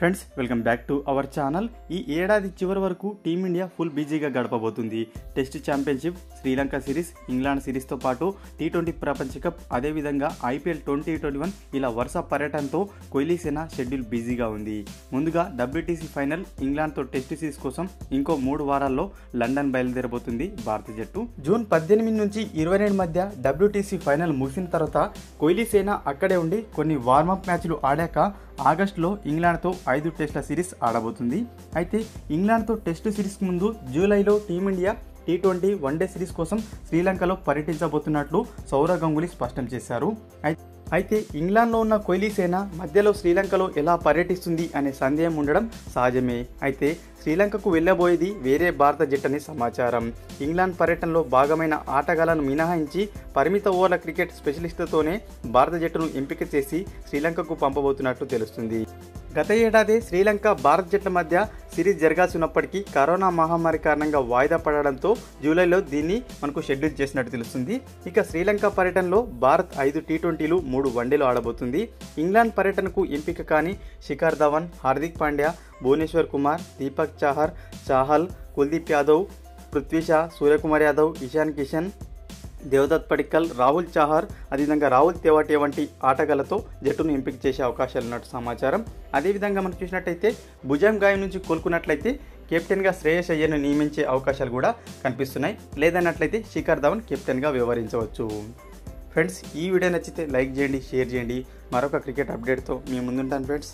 Friends welcome back to our channel ఈ ఏడాది చివరి వరకు టీమిండియా ఫుల్ బిజీగా గడపబోతుంది. Test championship Sri Lanka series England సిరీస్తో పాటు టీ ట్వంటీ ప్రపంచ కప్ అదేవిధంగా ఐపీఎల్ ట్వంటీ ట్వంటీ వన్ ఇలా వరుస పర్యటనతో కోహ్లీ సేన షెడ్యూల్ బిజీగా ఉంది. ముందుగా డబ్ల్యూటీసీ ఫైనల్ ఇంగ్లాండ్తో టెస్ట్ సిరీస్ కోసం ఇంకో మూడు వారాల్లో లండన్ బయలుదేరబోతుంది భారత జట్టు. జూన్ పద్దెనిమిది నుంచి ఇరవై రెండు మధ్య డబ్ల్యూటీసీ ఫైనల్ ముగిసిన తర్వాత కోహ్లీ సేన అక్కడే ఉండి కొన్ని వార్మప్ మ్యాచ్లు ఆడాక ఆగస్టులో ఇంగ్లాండ్తో ఐదు టెస్ట్ల సిరీస్ ఆడబోతుంది. అయితే ఇంగ్లాండ్తో టెస్ట్ సిరీస్ ముందు జూలైలో team India T twenty one day series కోసం శ్రీలంకలో పర్యటించబోతున్నట్లు సౌరవ్ గంగులీ స్పష్టం చేశారు. అయితే అయితే ఇంగ్లాండ్లో ఉన్న కోహ్లీ సేన మధ్యలో శ్రీలంకలో ఎలా పర్యటిస్తుంది అనే సందేహం ఉండడం సహజమే. అయితే శ్రీలంకకు వెళ్ళబోయేది వేరే భారత జట్టని సమాచారం. ఇంగ్లాండ్ పర్యటనలో భాగమైన ఆటగాళ్ళను మినహాయించి పరిమిత ఓవర్ల క్రికెట్ స్పెషలిస్ట్తోనే భారత జట్టును ఎంపిక చేసి శ్రీలంకకు పంపబోతున్నట్లు తెలుస్తుంది. గత ఏడాది శ్రీలంక భారత జట్ల మధ్య సిరీస్ జరగాల్సి ఉన్నప్పటికీ కరోనా మహమ్మారి కారణంగా వాయిదా పడడంతో జూలైలో దీన్ని మనకు షెడ్యూల్ చేసినట్టు తెలుస్తుంది. ఇక శ్రీలంక పర్యటనలో భారత్ ఐదు టీ ట్వంటీలు మూడు వన్డేలు ఆడబోతుంది. ఇంగ్లాండ్ పర్యటనకు ఎంపిక కాని శిఖర్ ధవన్ హార్దిక్ పాండ్యా భువనేశ్వర్ కుమార్ దీపక్ చాహర్ చాహల్ కుల్దీప్ యాదవ్ పృథ్వీ షా సూర్యకుమార్ యాదవ్ ఇషాన్ కిషన్ దేవదత్ పడిక్కల్ రాహుల్ చాహర్ అదేవిధంగా రాహుల్ తేవాటే వంటి ఆటగాళ్ళతో జట్టును ఎంపిక చేసే అవకాశాలు ఉన్నట్టు సమాచారం. అదేవిధంగా మనం చూసినట్టయితే భుజం గాయం నుంచి కోలుకున్నట్లయితే కెప్టెన్గా శ్రేయస్ అయ్యర్ను నియమించే అవకాశాలు కూడా కనిపిస్తున్నాయి. లేదన్నట్లయితే శిఖర్ ధవన్ కెప్టెన్గా వ్యవహరించవచ్చు. ఫ్రెండ్స్ ఈ వీడియో నచ్చితే లైక్ చేయండి షేర్ చేయండి. మరొక క్రికెట్ అప్డేట్తో మీ ముందుంటాను ఫ్రెండ్స్.